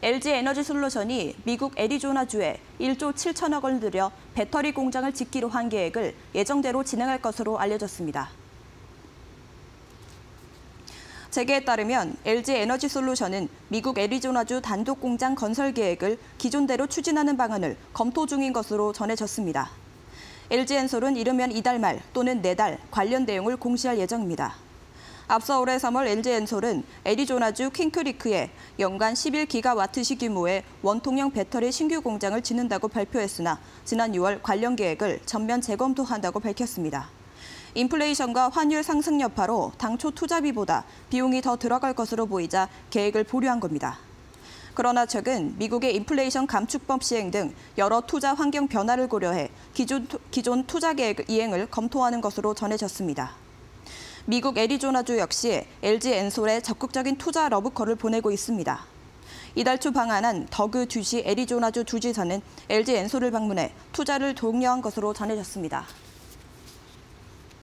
LG 에너지 솔루션이 미국 애리조나주에 1조 7천억 원을 들여 배터리 공장을 짓기로 한 계획을 예정대로 진행할 것으로 알려졌습니다. 재계에 따르면 LG 에너지 솔루션은 미국 애리조나주 단독 공장 건설 계획을 기존대로 추진하는 방안을 검토 중인 것으로 전해졌습니다. LG 엔솔은 이르면 이달 말 또는 내달 관련 내용을 공시할 예정입니다. 앞서 올해 3월 LG 엔솔은 애리조나주 퀸크리크에 연간 11기가와트시 규모의 원통형 배터리 신규 공장을 짓는다고 발표했으나 지난 6월 관련 계획을 전면 재검토한다고 밝혔습니다. 인플레이션과 환율 상승 여파로 당초 투자비보다 비용이 더 들어갈 것으로 보이자 계획을 보류한 겁니다. 그러나 최근 미국의 인플레이션 감축법 시행 등 여러 투자 환경 변화를 고려해 기존, 기존 투자 계획 이행을 검토하는 것으로 전해졌습니다. 미국 애리조나주 역시 LG 엔솔에 적극적인 투자 러브콜을 보내고 있습니다. 이달 초 방한한 더그 듀시 애리조나주 주지사는 LG 엔솔을 방문해 투자를 독려한 것으로 전해졌습니다.